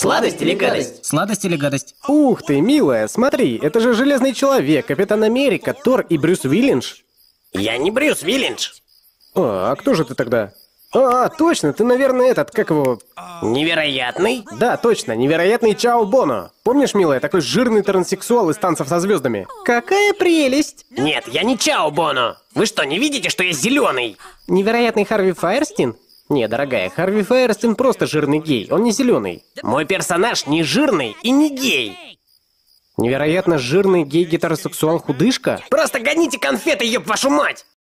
Сладость или гадость? Сладость или гадость? Ух ты, милая, смотри, это же Железный Человек, Капитан Америка, Тор и Брюс Виллинш. Я не Брюс Виллинш. А, а кто же ты тогда? А, точно, ты, наверное, этот, как его... Невероятный? Да, точно, невероятный Чао Боно. Помнишь, милая, такой жирный транссексуал из танцев со звездами? Какая прелесть! Нет, я не Чао Боно. Вы что, не видите, что я зеленый? Невероятный Харви Фаерстин? Не, дорогая, Харви Фаерстин просто жирный гей, он не зеленый. Мой персонаж не жирный и не гей. Невероятно жирный гей-гетеросексуал-худышка? Просто гоните конфеты, ёб вашу мать!